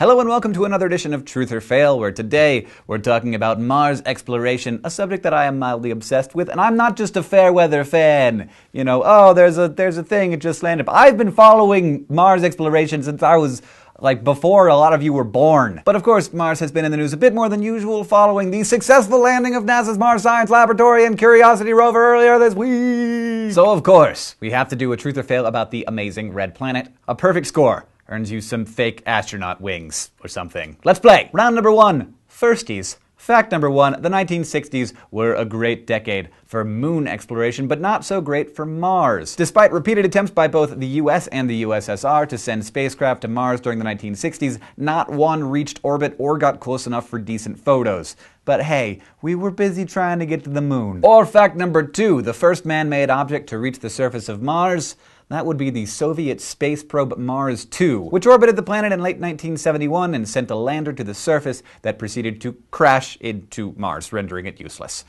Hello and welcome to another edition of Truth or Fail, where today we're talking about Mars exploration, a subject that I am mildly obsessed with, and I'm not just a fair weather fan. You know, oh, there's a there's a thing, it just landed. I've been following Mars exploration since I was like before a lot of you were born. But of course, Mars has been in the news a bit more than usual following the successful landing of NASA's Mars Science Laboratory and Curiosity rover earlier this week. So of course, we have to do a truth or fail about the amazing red planet. A perfect score earns you some fake astronaut wings or something. Let's play! Round number one Firsties. Fact number one the 1960s were a great decade for moon exploration, but not so great for Mars. Despite repeated attempts by both the US and the USSR to send spacecraft to Mars during the 1960s, not one reached orbit or got close enough for decent photos. But hey, we were busy trying to get to the moon. Or fact number two the first man made object to reach the surface of Mars that would be the Soviet space probe Mars 2, which orbited the planet in late 1971 and sent a lander to the surface that proceeded to crash into Mars, rendering it useless.